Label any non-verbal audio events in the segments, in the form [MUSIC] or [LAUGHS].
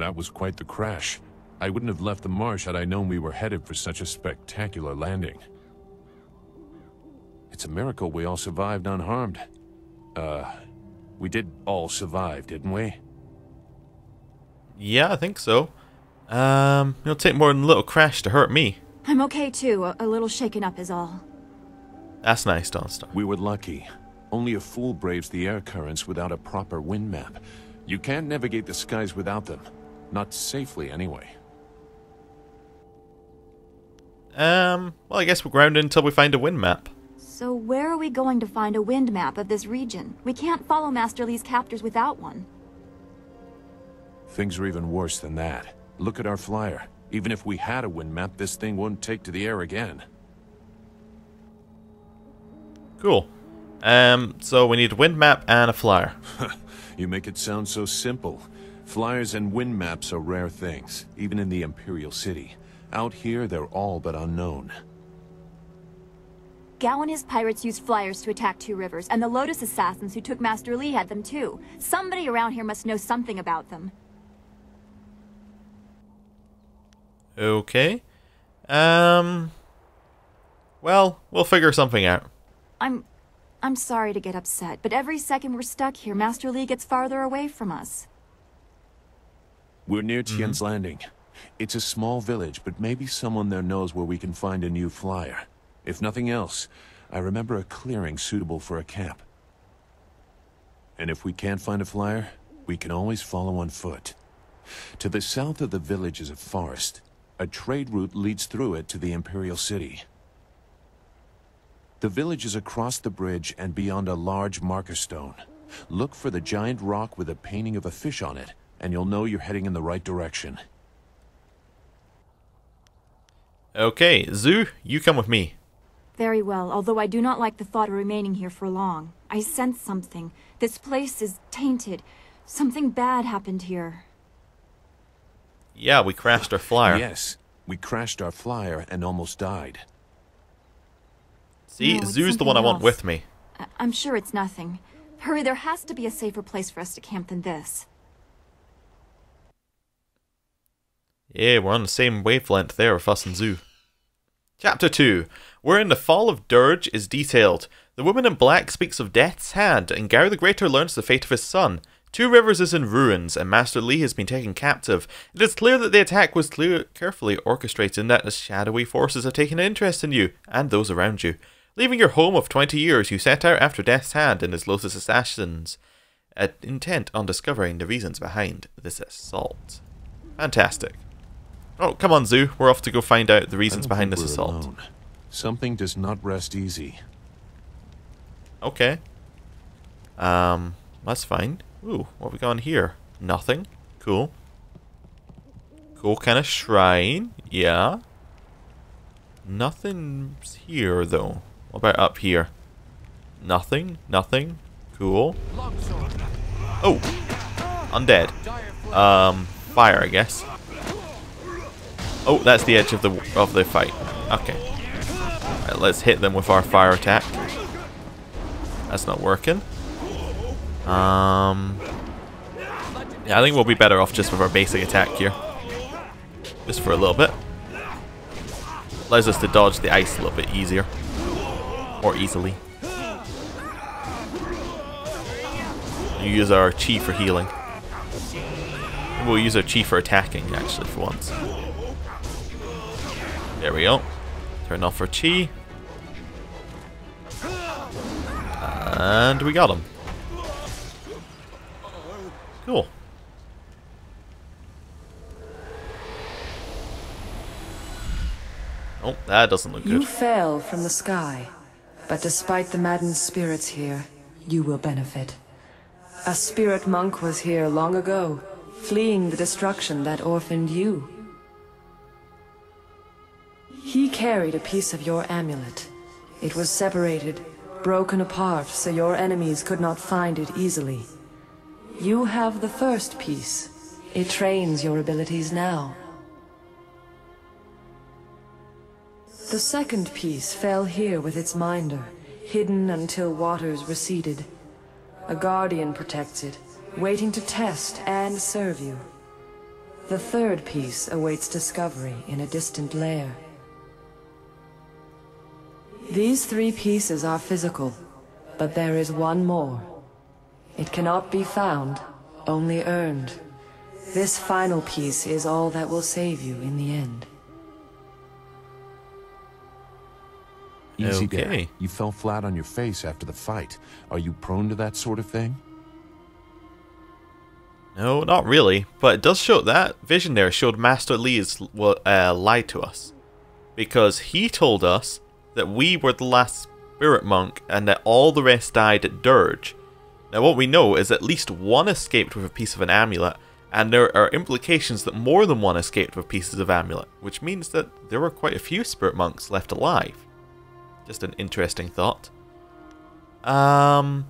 That was quite the crash. I wouldn't have left the marsh had I known we were headed for such a spectacular landing. It's a miracle we all survived unharmed. Uh, we did all survive, didn't we? Yeah, I think so. Um, it'll take more than a little crash to hurt me. I'm okay too. A, a little shaken up is all. That's nice, Dawnstar. We were lucky. Only a fool braves the air currents without a proper wind map. You can't navigate the skies without them. Not safely, anyway. Um, well, I guess we're grounded until we find a wind map. So where are we going to find a wind map of this region? We can't follow Master Li's captors without one. Things are even worse than that. Look at our flyer. Even if we had a wind map, this thing wouldn't take to the air again. Cool. Um, so we need a wind map and a flyer. [LAUGHS] you make it sound so simple. Flyers and wind maps are rare things, even in the Imperial City. Out here, they're all but unknown. Gao and his pirates used flyers to attack Two Rivers, and the Lotus assassins who took Master Li had them too. Somebody around here must know something about them. Okay. Um. Well, we'll figure something out. I'm... I'm sorry to get upset, but every second we're stuck here, Master Li gets farther away from us. We're near Tien's mm -hmm. Landing. It's a small village, but maybe someone there knows where we can find a new flyer. If nothing else, I remember a clearing suitable for a camp. And if we can't find a flyer, we can always follow on foot. To the south of the village is a forest. A trade route leads through it to the Imperial City. The village is across the bridge and beyond a large marker stone. Look for the giant rock with a painting of a fish on it, and you'll know you're heading in the right direction. Okay, Zu, you come with me. Very well, although I do not like the thought of remaining here for long. I sense something. This place is tainted. Something bad happened here. Yeah, we crashed our flyer. Yes, we crashed our flyer and almost died. See, no, Zu's the one else. I want with me. I I'm sure it's nothing. Hurry, there has to be a safer place for us to camp than this. Yeah, we're on the same wavelength there with us and Zu. Chapter 2 Wherein the fall of Dirge is detailed. The woman in black speaks of Death's Hand, and Gao the Greater learns the fate of his son. Two Rivers is in ruins, and Master Li has been taken captive. It is clear that the attack was clear, carefully orchestrated and that the shadowy forces have taken an interest in you and those around you. Leaving your home of 20 years, you set out after Death's Hand and his Lotus assassins, intent on discovering the reasons behind this assault. Fantastic. Oh, come on, Zu. We're off to go find out the reasons behind this assault. Alone. Something does not rest easy. Okay. Um, that's fine. Ooh, what we got in here? Nothing. Cool. Cool kind of shrine. Yeah. Nothing's here, though. What about up here? Nothing. Nothing. Cool. Oh. Undead. Um, fire, I guess. Oh, that's the edge of the of the fight. Okay. Right, let's hit them with our fire attack. That's not working. Um. Yeah, I think we'll be better off just with our basic attack here. Just for a little bit. Allows us to dodge the ice a little bit easier. More easily. We use our chi for healing. We'll use our chi for attacking, actually, for once. There we go. Turn off our chi. And we got him. Cool. Oh, that doesn't look good. You fell from the sky, but despite the maddened spirits here, you will benefit. A spirit monk was here long ago, fleeing the destruction that orphaned you. He carried a piece of your amulet. It was separated, broken apart, so your enemies could not find it easily. You have the first piece. It trains your abilities now. The second piece fell here with its minder, hidden until waters receded. A guardian protects it, waiting to test and serve you. The third piece awaits discovery in a distant lair. These three pieces are physical, but there is one more. It cannot be found, only earned. This final piece is all that will save you in the end. Easy there. Okay. You fell flat on your face after the fight. Are you prone to that sort of thing? No, not really. But it does show that vision there showed Master Li's uh, lied to us. Because he told us that we were the last spirit monk and that all the rest died at Dirge. Now, what we know is at least one escaped with a piece of an amulet, and there are implications that more than one escaped with pieces of amulet, which means that there were quite a few spirit monks left alive. Just an interesting thought. Um,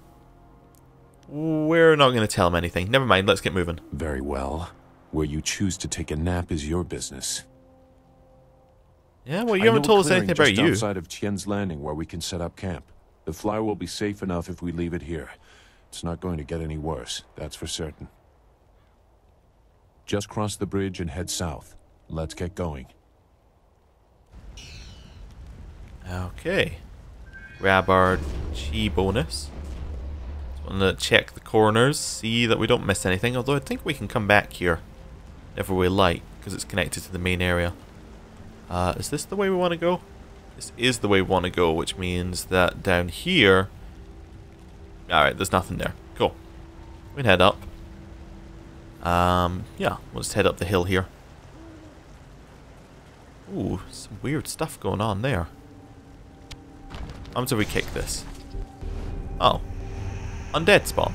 we're not going to tell him anything. Never mind, let's get moving. Very well. Where you choose to take a nap is your business. Yeah, well, you I haven't told us anything about you. outside of Tien's Landing where we can set up camp. The flyer will be safe enough if we leave it here. It's not going to get any worse, that's for certain. Just cross the bridge and head south. Let's get going. Okay. Grab our chi bonus. Just want to check the corners, see that we don't miss anything, although I think we can come back here if we like, because it's connected to the main area. Uh, is this the way we want to go? This is the way we want to go, which means that down here... Alright, there's nothing there. Cool. We can head up. Um, yeah, we'll just head up the hill here. Ooh, some weird stuff going on there. I'm if we kick this? Oh. Undead spawn.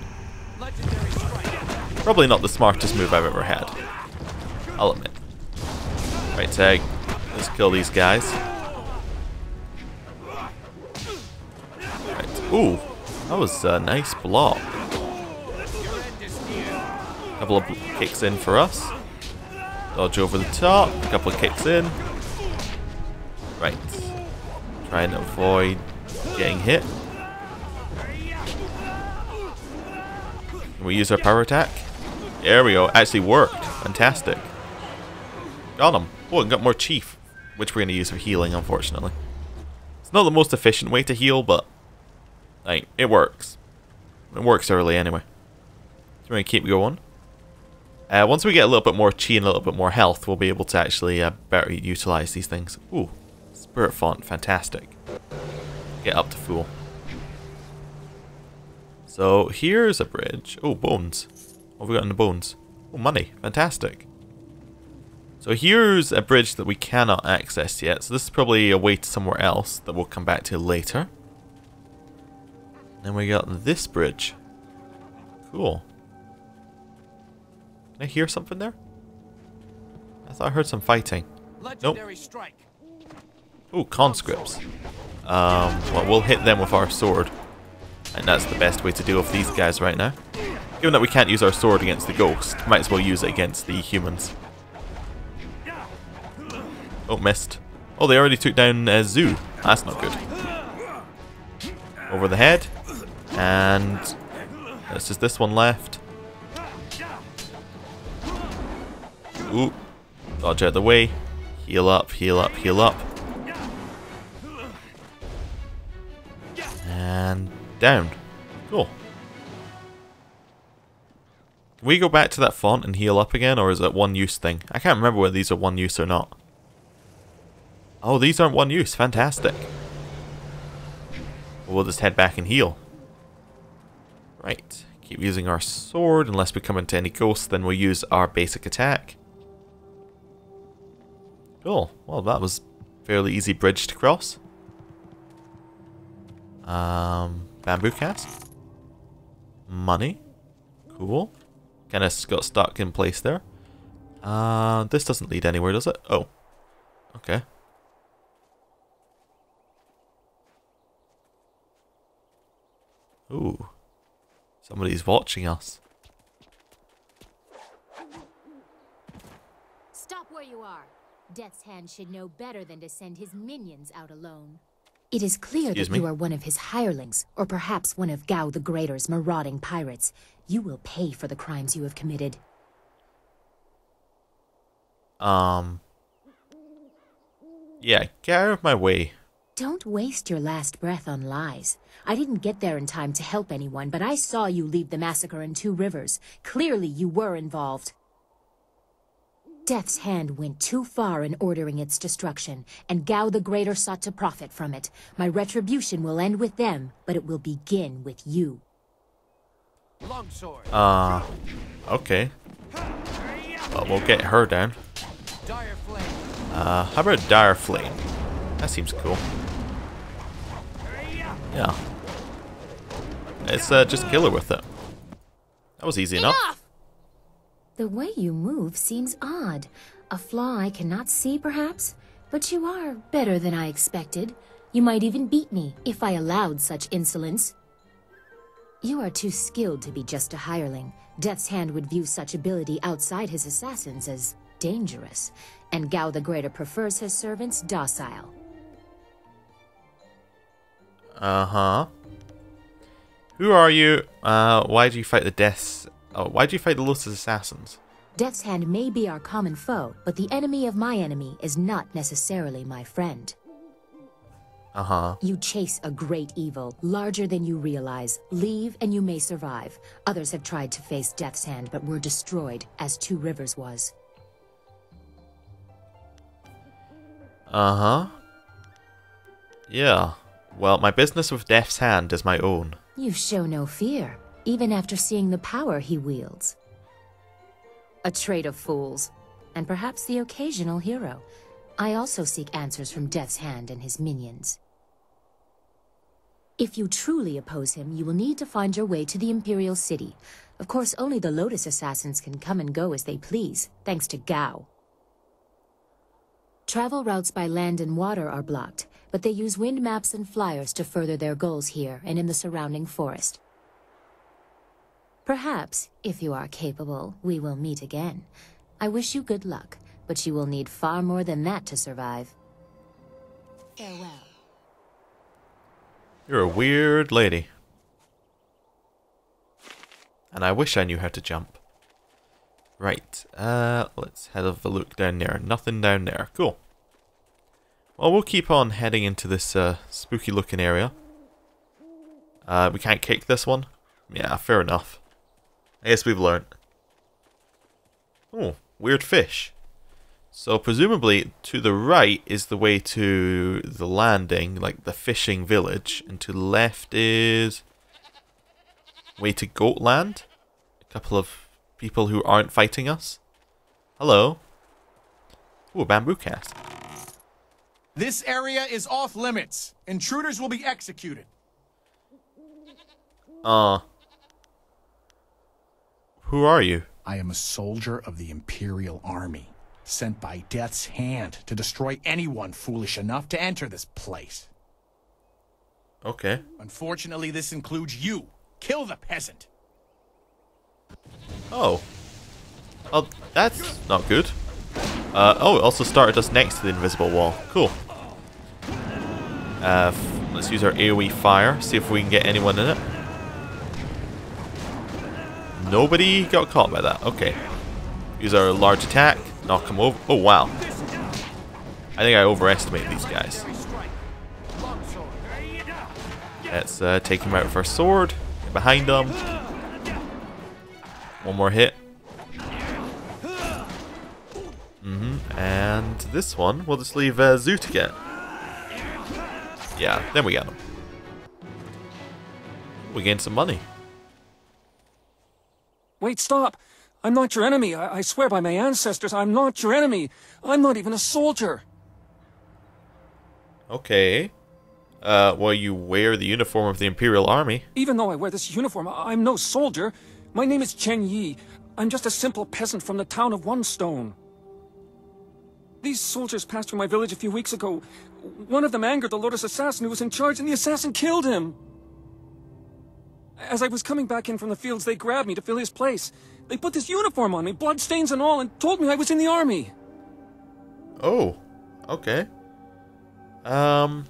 Probably not the smartest move I've ever had. I'll admit. Right, tag. Let's kill these guys. Right. Ooh, that was a nice block. Couple of kicks in for us. Dodge over the top. A couple of kicks in. Right. Trying to avoid getting hit. Can we use our power attack? There we go. Actually worked. Fantastic. Got him. Oh, and got more chief, which we're going to use for healing, unfortunately. It's not the most efficient way to heal, but like it works. It works early anyway. So we're going to keep going. Uh, once we get a little bit more chi and a little bit more health, we'll be able to actually uh, better utilize these things. Ooh, spirit font, fantastic. Get up to full. So here's a bridge. Oh, bones. What have we got in the bones? Oh, money. Fantastic. So here's a bridge that we cannot access yet. So this is probably a way to somewhere else that we'll come back to later. Then we got this bridge. Cool. Can I hear something there? I thought I heard some fighting. Legendary strike. Ooh, conscripts. Um, well, we'll hit them with our sword. And that's the best way to deal with these guys right now. Given that we can't use our sword against the ghost, might as well use it against the humans. Oh, missed. Oh, they already took down uh, Zu. That's not good. Over the head. And there's just this one left. Ooh. Dodge out of the way. Heal up, heal up, heal up. And down. Cool. Can we go back to that font and heal up again, or is it one use thing? I can't remember whether these are one use or not. Oh, these aren't one use. Fantastic. We'll just head back and heal. Right. Keep using our sword. Unless we come into any ghosts, then we'll use our basic attack. Cool. Well, that was fairly easy bridge to cross. Um, bamboo cask. Money. Cool. Kind of got stuck in place there. Uh, this doesn't lead anywhere, does it? Oh. Okay. Ooh. Somebody's watching us. Stop where you are. Death's Hand should know better than to send his minions out alone. It is clear Excuse that me? you are one of his hirelings, or perhaps one of Gao the Greater's marauding pirates. You will pay for the crimes you have committed. Um. Yeah, get out of my way. Don't waste your last breath on lies. I didn't get there in time to help anyone, but I saw you lead the massacre in Two Rivers. Clearly you were involved. Death's hand went too far in ordering its destruction, and Gao the Greater sought to profit from it. My retribution will end with them, but it will begin with you. Longsword. Uh. Okay. Well, we'll get her down. Dire flame. Uh, how about Dire Flame? That seems cool. Yeah. Let's uh, just kill her with it. That was easy enough. The way you move seems odd. A flaw I cannot see, perhaps? But you are better than I expected. You might even beat me, if I allowed such insolence. You are too skilled to be just a hireling. Death's Hand would view such ability outside his assassins as dangerous, and Gao the Greater prefers his servants docile. Uh huh. Who are you? Uh, why do you fight the Deaths? Oh, why do you fight the Lotus Assassins? Death's Hand may be our common foe, but the enemy of my enemy is not necessarily my friend. Uh huh. You chase a great evil, larger than you realize. Leave and you may survive. Others have tried to face Death's Hand but were destroyed, as Two Rivers was. Uh huh. Yeah. Well, my business with Death's Hand is my own. You show no fear, even after seeing the power he wields. A trait of fools, and perhaps the occasional hero. I also seek answers from Death's Hand and his minions. If you truly oppose him, you will need to find your way to the Imperial City. Of course, only the Lotus Assassins can come and go as they please, thanks to Gao. Travel routes by land and water are blocked, but they use wind maps and flyers to further their goals here and in the surrounding forest. Perhaps, if you are capable, we will meet again. I wish you good luck, but you will need far more than that to survive. Farewell. You're a weird lady. And I wish I knew how to jump. Right, uh, let's head have a look down there. Nothing down there. Cool. Well, we'll keep on heading into this uh, spooky looking area. Uh, we can't kick this one? Yeah, fair enough. I guess we've learned. Oh, weird fish. So presumably to the right is the way to the landing, like the fishing village, and to the left is way to Goatland. A couple of people who aren't fighting us. Hello. Ooh, bamboo cast. This area is off limits. Intruders will be executed. Uh. Who are you? I am a soldier of the Imperial Army, sent by Death's Hand to destroy anyone foolish enough to enter this place. Okay. Unfortunately, this includes you. Kill the peasant. Oh. Oh, that's not good. Uh, oh, it also started us next to the invisible wall. Cool. Uh, let's use our AoE fire, see if we can get anyone in it. Nobody got caught by that. Okay. Use our large attack, knock him over. Oh, wow. I think I overestimate these guys. Let's uh, take him out with our sword. Get behind him. One more hit. hmm And this one, we'll just leave uh, get. Yeah, then we got him. We gained some money. Wait, stop! I'm not your enemy. I, I swear by my ancestors, I'm not your enemy. I'm not even a soldier. Okay. Uh, well, you wear the uniform of the Imperial Army. Even though I wear this uniform, I- I'm no soldier. My name is Chen Yi. I'm just a simple peasant from the town of One Stone. These soldiers passed through my village a few weeks ago. One of them angered the Lotus assassin who was in charge, and the assassin killed him. As I was coming back in from the fields, they grabbed me to fill his place. They put this uniform on me, bloodstains and all, and told me I was in the army. Oh, okay. Um,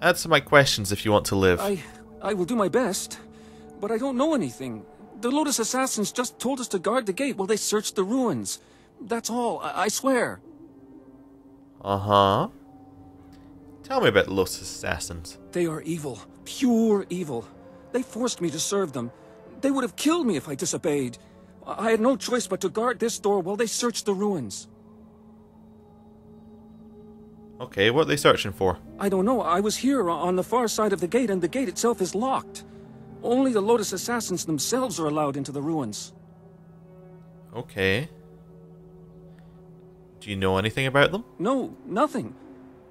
answer my questions if you want to live. I, I will do my best, but I don't know anything. The Lotus assassins just told us to guard the gate while they searched the ruins. That's all, I, I swear. Uh huh. Tell me about the Lotus Assassins. They are evil, pure evil. They forced me to serve them. They would have killed me if I disobeyed. I I had no choice but to guard this door while they searched the ruins. Okay, what are they searching for? I don't know. I was here on the far side of the gate, and the gate itself is locked. Only the Lotus Assassins themselves are allowed into the ruins. Okay. Do you know anything about them? No, nothing.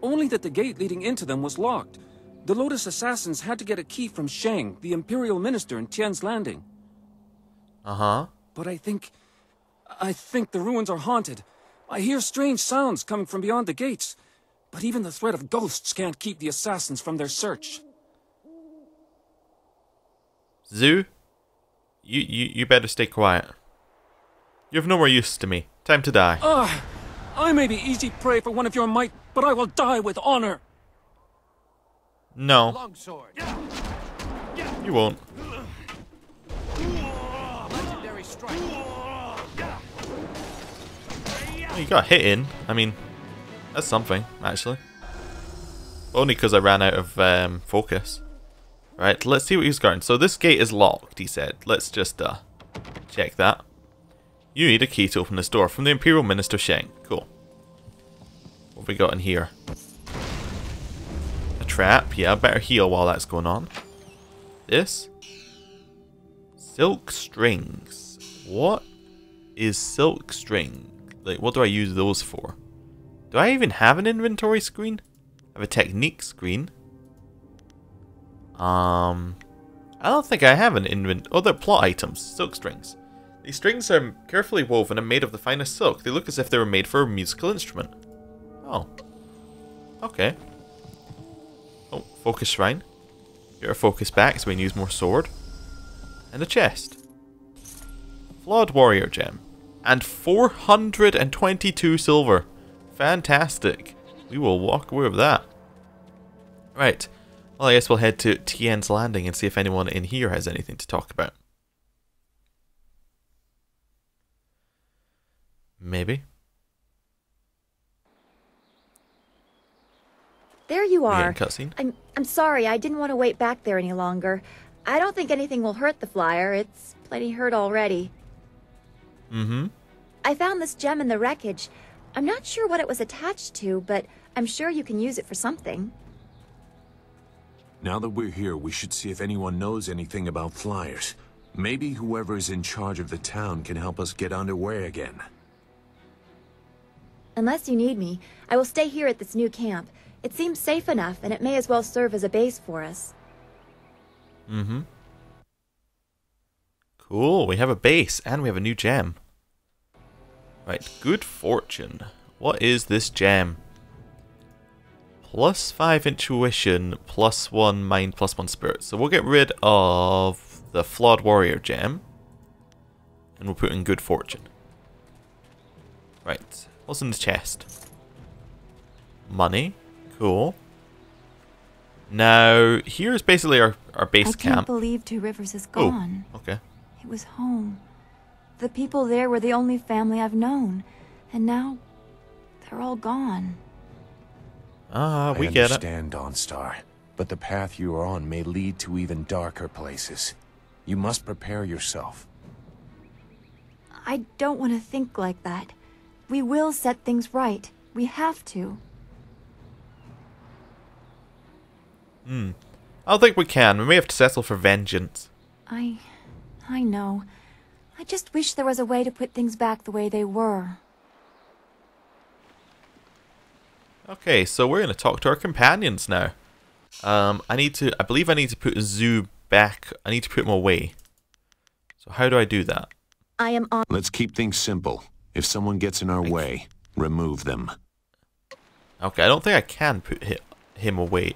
Only that the gate leading into them was locked. The Lotus Assassins had to get a key from Sheng, the Imperial Minister in Tien's Landing. Uh huh. But I think... I think the ruins are haunted. I hear strange sounds coming from beyond the gates. But even the threat of ghosts can't keep the assassins from their search. Zu, you, you, you better stay quiet. You have no more use to me. Time to die. Ah! I may be easy prey for one of your might, but I will die with honor. No, Longsword. you won't. Legendary strike. You got hit in. I mean, that's something, actually. Only because I ran out of um, focus. Right, let's see what he's got. So this gate is locked, he said. Let's just uh, check that. You need a key to open this door from the Imperial Minister Sheng. Cool. What have we got in here? A trap. Yeah, better heal while that's going on. This? Silk strings. What is silk string? Like, what do I use those for? Do I even have an inventory screen? I have a technique screen. Um, I don't think I have an invent. Oh, they're plot items. Silk strings. These strings are carefully woven and made of the finest silk. They look as if they were made for a musical instrument. Oh. Okay. Oh, focus shrine. Get our focus back so we can use more sword. And a chest. Flawed warrior gem. And 422 silver. Fantastic. We will walk away with that. Right. Well, I guess we'll head to Tien's Landing and see if anyone in here has anything to talk about. Maybe. There you are. getting cutscene? I'm I'm sorry, I didn't want to wait back there any longer. I don't think anything will hurt the flyer. It's plenty hurt already. Mm-hmm. I found this gem in the wreckage. I'm not sure what it was attached to, but I'm sure you can use it for something. Now that we're here, we should see if anyone knows anything about flyers. Maybe whoever is in charge of the town can help us get underway again. Unless you need me, I will stay here at this new camp. It seems safe enough, and it may as well serve as a base for us. Mm-hmm. Cool, we have a base and we have a new gem. Right, good fortune. What is this gem? Plus 5 intuition, plus 1 mind, plus 1 spirit. So we'll get rid of the flawed warrior gem. And we'll put in good fortune. Right, what's in the chest? Money. Cool. Now, here's basically our, our base camp. I can't camp. believe Two Rivers is gone. Oh, gone. okay. It was home. The people there were the only family I've known. And now, they're all gone. Ah, we I get it. understand, Dawnstar, but the path you are on may lead to even darker places. You must prepare yourself. I don't want to think like that. We will set things right. We have to. Hmm. I don't think we can. We may have to settle for vengeance. I. I know. I just wish there was a way to put things back the way they were. Okay, so we're going to talk to our companions now. Um, I need to, I believe I need to put Zu back. I need to put him away. So how do I do that? I am on. Let's keep things simple. If someone gets in our way, remove them. Okay, I don't think I can put hi- him away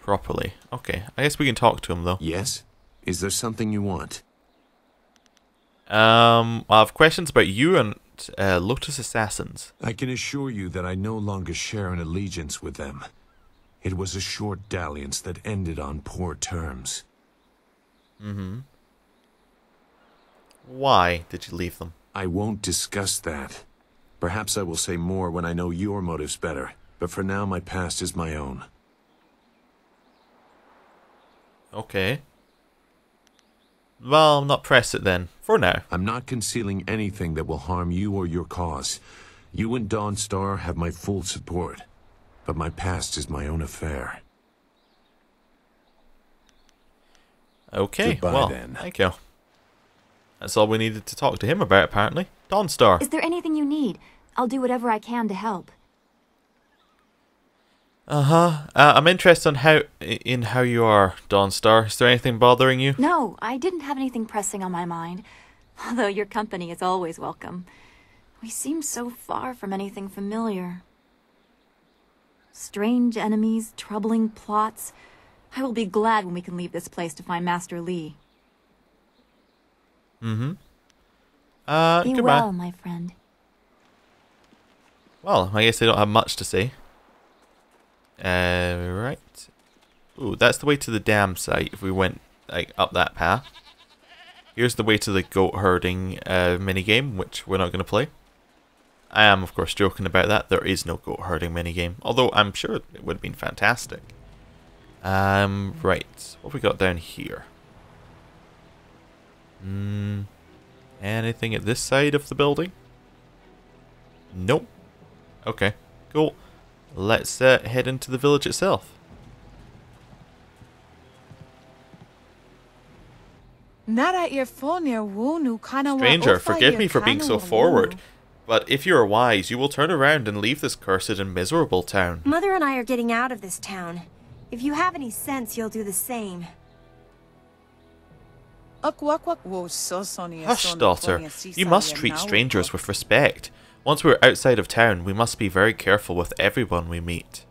properly. Okay, I guess we can talk to him though. Yes? Is there something you want? Um, I have questions about you and uh, Lotus Assassins. I can assure you that I no longer share an allegiance with them. It was a short dalliance that ended on poor terms. Mm-hmm. Why did you leave them? I won't discuss that. Perhaps I will say more when I know your motives better, but for now my past is my own. Okay. Well, I'm not press it then, for now. I'm not concealing anything that will harm you or your cause. You and Dawnstar have my full support, but my past is my own affair. Okay, Goodbye, well, then. thank you. That's all we needed to talk to him about, apparently. Dawnstar. Is there anything you need? I'll do whatever I can to help. Uh-huh. Uh, I'm interested in how in how you are, Dawnstar. Is there anything bothering you? No, I didn't have anything pressing on my mind. [LAUGHS] Although your company is always welcome. We seem so far from anything familiar. Strange enemies, troubling plots. I will be glad when we can leave this place to find Master Li. Mm-hmm. Uh, Be goodbye. well, my friend. Well, I guess they don't have much to say. Right. Ooh, that's the way to the dam site if we went like up that path. Here's the way to the goat herding uh, minigame, which we're not going to play. I am, of course, joking about that. There is no goat herding minigame, although I'm sure it would have been fantastic. Um, right. What have we got down here? Hmm. Anything at this side of the building? Nope. Okay, cool. Let's uh, head into the village itself. Stranger, forgive me for being so forward, but if you are wise, you will turn around and leave this cursed and miserable town. Mother and I are getting out of this town. If you have any sense, you'll do the same. Hush, daughter. You must treat strangers with respect. Once we're outside of town, we must be very careful with everyone we meet.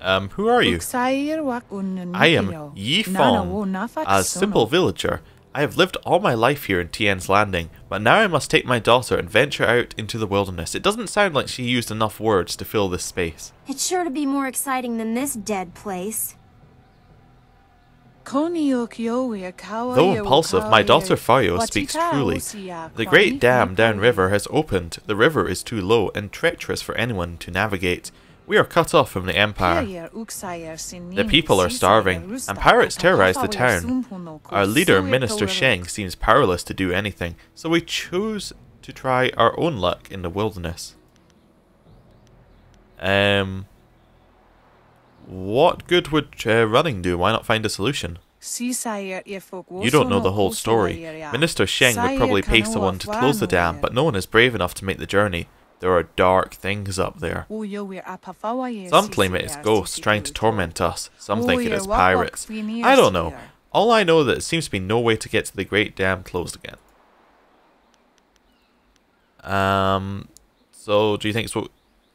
Um, who are you? I am Yi Fong, a simple villager. I have lived all my life here in Tien's Landing, but now I must take my daughter and venture out into the wilderness. It doesn't sound like she used enough words to fill this space. It's sure to be more exciting than this dead place. Though impulsive, my daughter Fayo speaks truly. The great dam downriver has opened. The river is too low and treacherous for anyone to navigate. We are cut off from the empire. The people are starving, and pirates terrorize the town. Our leader, Minister Sheng, seems powerless to do anything, so we choose to try our own luck in the wilderness. Um, what good would uh, running do? Why not find a solution? You don't know the whole story. Minister Sheng would probably pay someone to close the dam, but no one is brave enough to make the journey. There are dark things up there. Some claim it is ghosts trying to torment us. Some think it is pirates. I don't know. All I know is that it seems to be no way to get to the Great Dam closed again. Um, so do you think so?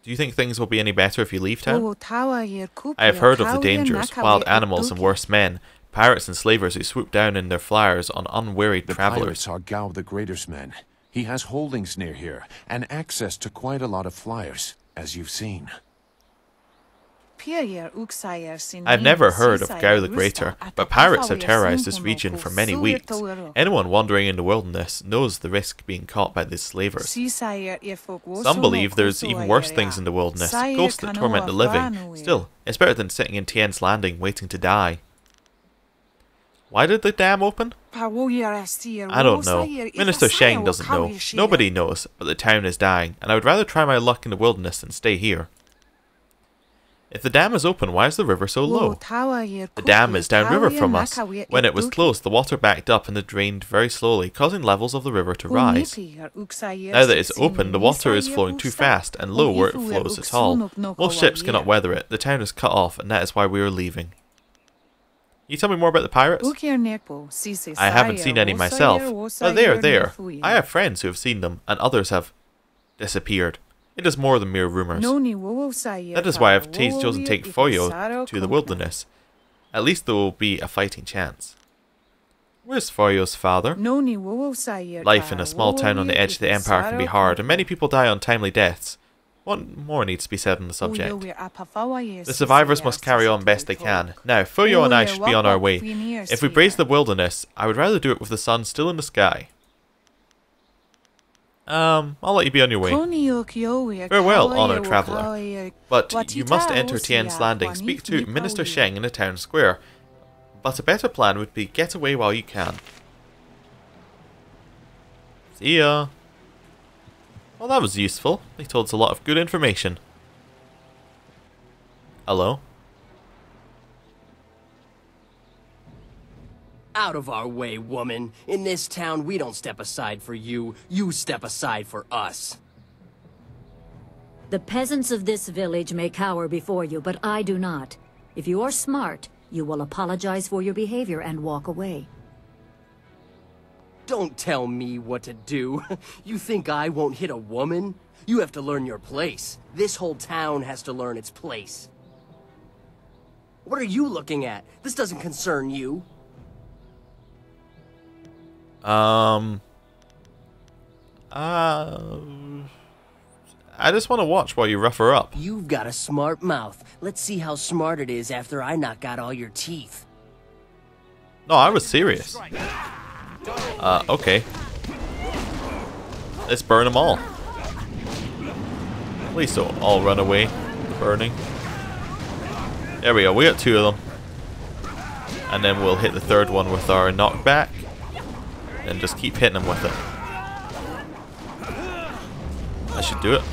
Do you think things will be any better if you leave town? I have heard of the dangers, wild animals and worse men, pirates and slavers who swoop down in their flyers on unwearied The travelers. pirates are Gao the Greater's men. He has holdings near here, and access to quite a lot of flyers, as you've seen. I've never heard of Gao the Greater, but pirates have terrorized this region for many weeks. Anyone wandering in the wilderness knows the risk of being caught by these slavers. Some believe there's even worse things in the wilderness, ghosts that torment the living. Still, it's better than sitting in Tien's Landing waiting to die. Why did the dam open? I don't know. Minister Sheng doesn't know. Nobody knows, but the town is dying, and I would rather try my luck in the wilderness than stay here. If the dam is open, why is the river so low? The dam is downriver from us. When it was closed, the water backed up and it drained very slowly, causing levels of the river to rise. Now that it's open, the water is flowing too fast and low where it flows at all. Most ships cannot weather it. The town is cut off, and that is why we are leaving. Can you tell me more about the pirates? I haven't seen any myself, but they are there. I have friends who have seen them, and others have disappeared. It is more than mere rumors. That is why I've chosen to take Foyo to the wilderness. At least there will be a fighting chance. Where's Foyo's father? Life in a small town on the edge of the empire can be hard, and many people die untimely deaths. What more needs to be said on the subject? The survivors must carry on best they can. Now, Foyo and I should be on our way. If we braze the wilderness, I would rather do it with the sun still in the sky. Um, I'll let you be on your way. Farewell, honoured traveller. But you must enter Tien's Landing, speak to Minister Sheng in the town square. But a better plan would be get away while you can. See ya. Well, that was useful. They told us a lot of good information. Hello? Out of our way, woman. In this town, we don't step aside for you. You step aside for us. The peasants of this village may cower before you, but I do not. If you are smart, you will apologize for your behavior and walk away. Don't tell me what to do. [LAUGHS] You think I won't hit a woman? You have to learn your place. This whole town has to learn its place. What are you looking at? This doesn't concern you. Um. Uh. I just want to watch while you rough her up. You've got a smart mouth. Let's see how smart it is after I knock out all your teeth. No, I was serious. Uh, okay. Let's burn them all. Please don't all run away. Burning. There we go, we got two of them. And then we'll hit the third one with our knockback. And just keep hitting them with it. I should do it.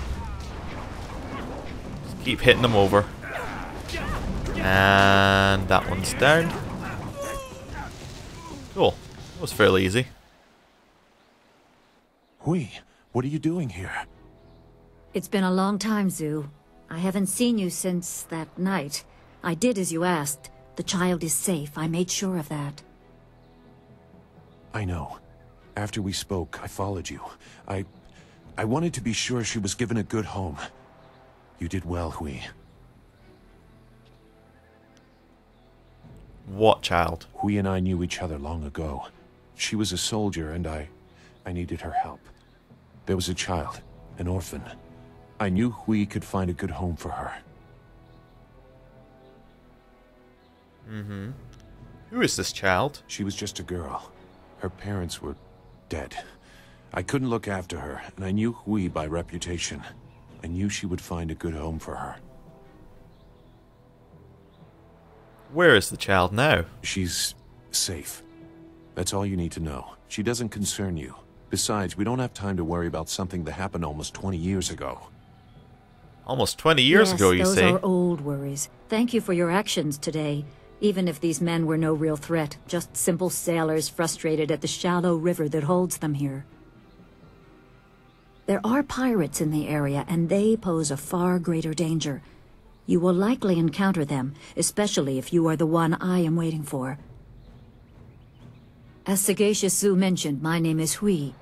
Just keep hitting them over. And that one's down. Cool. That was fairly easy. Hui, what are you doing here? It's been a long time, Zu. I haven't seen you since that night. I did as you asked. The child is safe. I made sure of that. I know. After we spoke, I followed you. I... I wanted to be sure she was given a good home. You did well, Hui. What child? Hui and I knew each other long ago. She was a soldier, and I... I needed her help. There was a child, an orphan. I knew Hui could find a good home for her. Mm-hmm. Who is this child? She was just a girl. Her parents were dead. I couldn't look after her, and I knew Hui by reputation. I knew she would find a good home for her. Where is the child now? She's safe. That's all you need to know. She doesn't concern you. Besides, we don't have time to worry about something that happened almost 20 years ago. Almost 20 years yes, ago, you those say? are old worries. Thank you for your actions today. Even if these men were no real threat, just simple sailors frustrated at the shallow river that holds them here. There are pirates in the area, and they pose a far greater danger. You will likely encounter them, especially if you are the one I am waiting for. As Sagacious Zu mentioned, my name is Hui.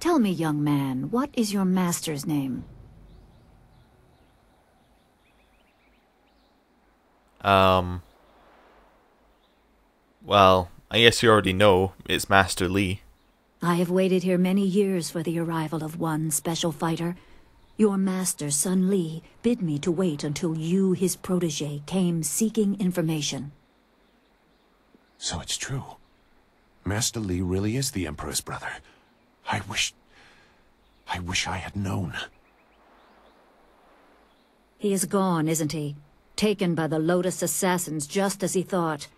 Tell me, young man, what is your master's name? Um. Well, I guess you already know. It's Master Li. I have waited here many years for the arrival of one special fighter. Your master, Sun Li, bid me to wait until you, his protege, came seeking information. So it's true. Master Li really is the Emperor's brother. I wish... I wish I had known. He is gone, isn't he? Taken by the Lotus assassins just as he thought.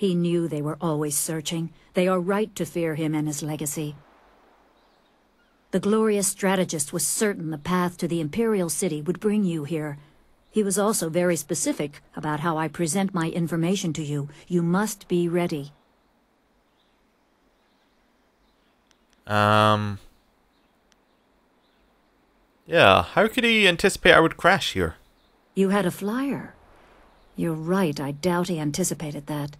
He knew they were always searching. They are right to fear him and his legacy. The glorious strategist was certain the path to the Imperial City would bring you here. He was also very specific about how I present my information to you. You must be ready. Um. Yeah, how could he anticipate I would crash here? You had a flyer. You're right, I doubt he anticipated that.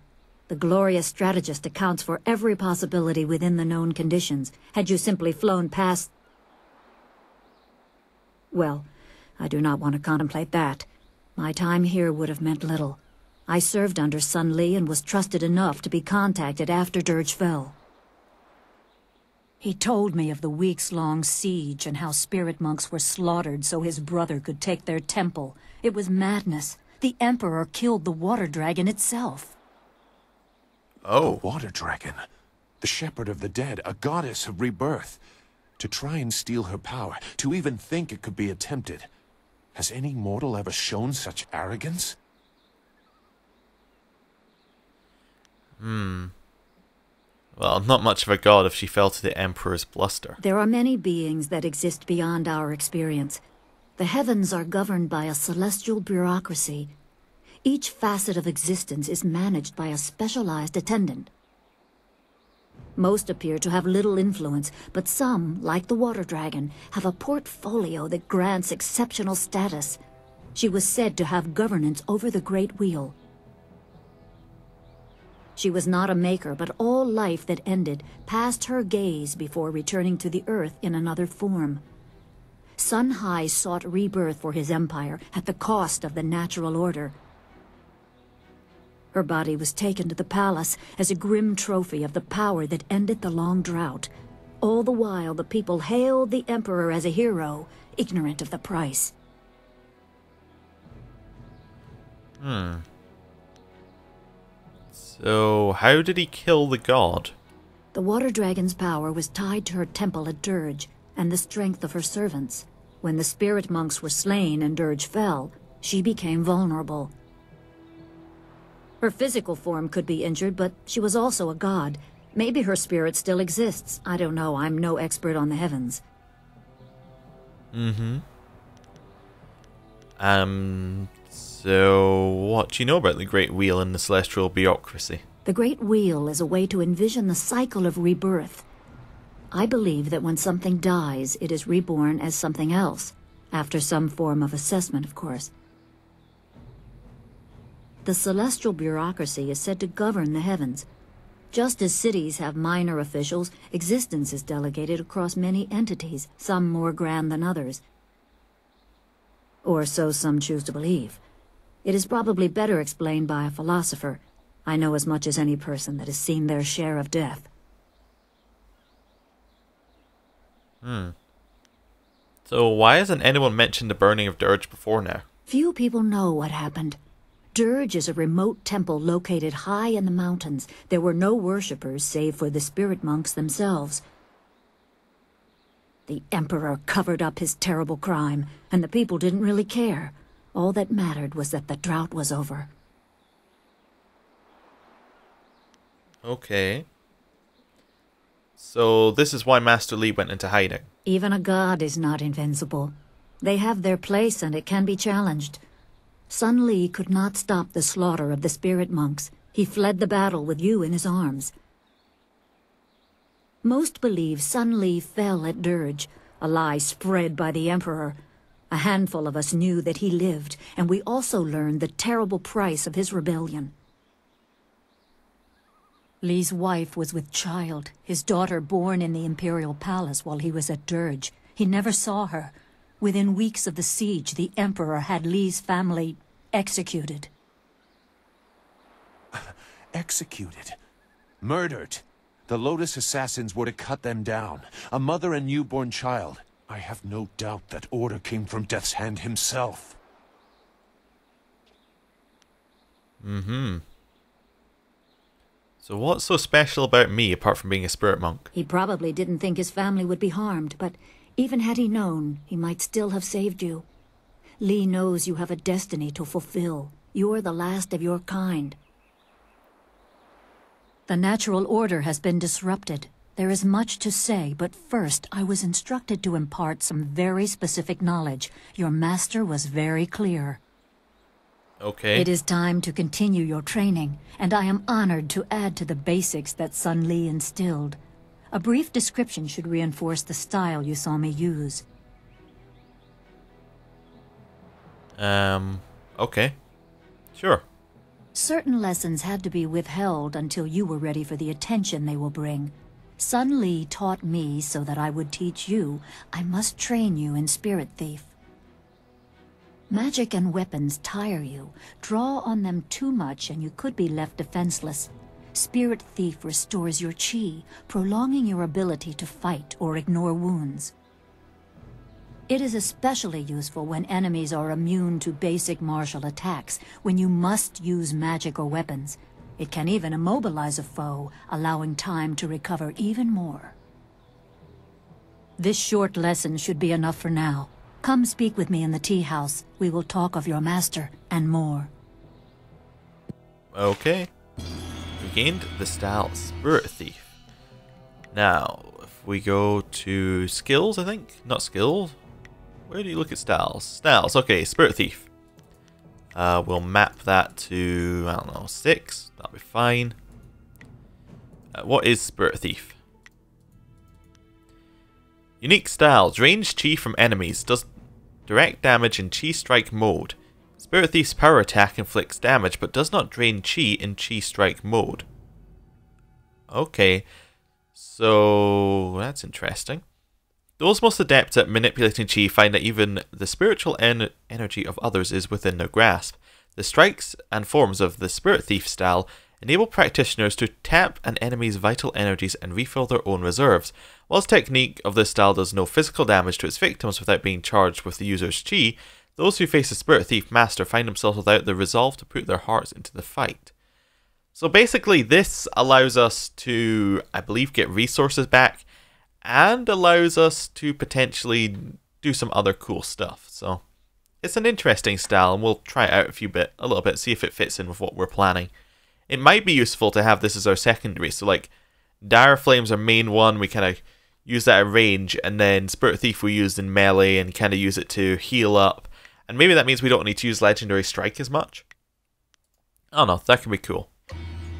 The glorious strategist accounts for every possibility within the known conditions. Had you simply flown past... Well, I do not want to contemplate that. My time here would have meant little. I served under Sun Li and was trusted enough to be contacted after Dirge fell. He told me of the weeks-long siege and how spirit monks were slaughtered so his brother could take their temple. It was madness. The Emperor killed the water dragon itself. Oh. The water dragon. The shepherd of the dead, a goddess of rebirth. To try and steal her power, to even think it could be attempted. Has any mortal ever shown such arrogance? Hmm. Well, not much of a god if she fell to the Emperor's bluster. There are many beings that exist beyond our experience. The heavens are governed by a celestial bureaucracy. Each facet of existence is managed by a specialized attendant. Most appear to have little influence, but some, like the water dragon, have a portfolio that grants exceptional status. She was said to have governance over the Great Wheel. She was not a maker, but all life that ended passed her gaze before returning to the earth in another form. Sun Hai sought rebirth for his empire at the cost of the natural order. Her body was taken to the palace as a grim trophy of the power that ended the long drought. All the while, the people hailed the Emperor as a hero, ignorant of the price. Hmm. So, how did he kill the god? The water dragon's power was tied to her temple at Dirge, and the strength of her servants. When the spirit monks were slain and Dirge fell, she became vulnerable. Her physical form could be injured, but she was also a god. Maybe her spirit still exists. I don't know. I'm no expert on the heavens. Mm-hmm. Um, so what do you know about the Great Wheel and the Celestial Bureaucracy? The Great Wheel is a way to envision the cycle of rebirth. I believe that when something dies, it is reborn as something else, after some form of assessment, of course. The celestial bureaucracy is said to govern the heavens. Just as cities have minor officials, existence is delegated across many entities, some more grand than others. Or so some choose to believe. It is probably better explained by a philosopher. I know as much as any person that has seen their share of death. Hmm. So why hasn't anyone mentioned the burning of Dirge before now? Few people know what happened. Dirge is a remote temple located high in the mountains. There were no worshippers save for the spirit monks themselves. The Emperor covered up his terrible crime, and the people didn't really care. All that mattered was that the drought was over. Okay. So this is why Master Li went into hiding. Even a god is not invincible. They have their place and it can be challenged. Sun Li could not stop the slaughter of the spirit monks. He fled the battle with you in his arms. Most believe Sun Li fell at Dirge, a lie spread by the Emperor. A handful of us knew that he lived, and we also learned the terrible price of his rebellion. Li's wife was with child, his daughter born in the Imperial Palace while he was at Dirge. He never saw her. Within weeks of the siege, the Emperor had Li's family executed. [LAUGHS] Executed. Murdered. The Lotus assassins were to cut them down. A mother and newborn child. I have no doubt that order came from Death's Hand himself. Mm-hmm. So what's so special about me apart from being a spirit monk? He probably didn't think his family would be harmed, but even had he known, he might still have saved you. Li knows you have a destiny to fulfill. You're the last of your kind. The natural order has been disrupted. There is much to say, but first I was instructed to impart some very specific knowledge. Your master was very clear. Okay. It is time to continue your training, and I am honored to add to the basics that Sun Li instilled. A brief description should reinforce the style you saw me use. Um, okay. Sure. Certain lessons had to be withheld until you were ready for the attention they will bring. Sun Li taught me so that I would teach you. I must train you in Spirit Thief. Magic and weapons tire you. Draw on them too much and you could be left defenseless. Spirit Thief restores your chi, prolonging your ability to fight or ignore wounds. It is especially useful when enemies are immune to basic martial attacks, when you must use magic or weapons. It can even immobilize a foe, allowing time to recover even more. This short lesson should be enough for now. Come speak with me in the tea house. We will talk of your master and more. Okay. We gained the style Spirit Thief. Now, if we go to skills, I think? Not skills. Where do you look at styles? Styles, okay, Spirit Thief. Uh, we'll map that to, I don't know, 6. That'll be fine. Uh, what is Spirit Thief? Unique style. Drains chi from enemies. Does direct damage in chi strike mode. Spirit Thief's power attack inflicts damage but does not drain chi in chi strike mode. Okay. So that's interesting. Those most adept at manipulating chi find that even the spiritual en energy of others is within their grasp. The strikes and forms of the Spirit Thief style enable practitioners to tap an enemy's vital energies and refill their own reserves. Whilst technique of this style does no physical damage to its victims without being charged with the user's chi, those who face a Spirit Thief master find themselves without the resolve to put their hearts into the fight. So basically, this allows us to, I believe, get resources back and allows us to potentially do some other cool stuff. So it's an interesting style, and we'll try it out a few bit, a little bit, see if it fits in with what we're planning. It might be useful to have this as our secondary. So like, Dire Flame's our main one. We kind of use that at range, and then Spirit Thief we use in melee and kind of use it to heal up. And maybe that means we don't need to use Legendary Strike as much. Don't know, that could be cool.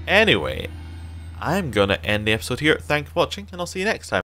Anyway, I'm gonna end the episode here. Thank you for watching, and I'll see you next time.